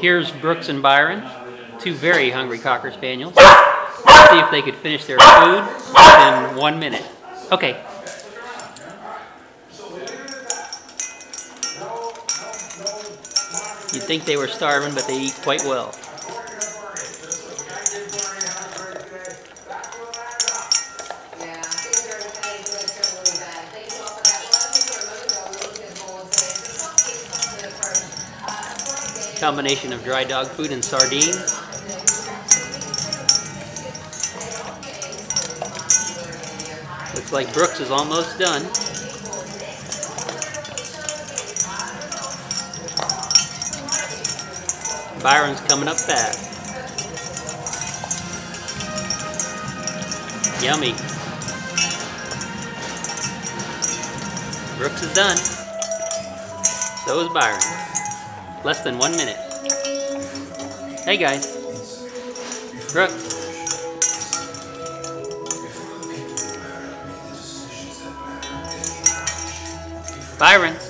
Here's Brooks and Byron, two very hungry Cocker Spaniels. See if they could finish their food in one minute. Okay. You'd think they were starving, but they eat quite well. Combination of dry dog food and sardine. Looks like Brooks is almost done. Byron's coming up fast. Yummy. Brooks is done. So is Byron. Less than one minute. Hey guys. Brooks. Byron.